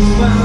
smile.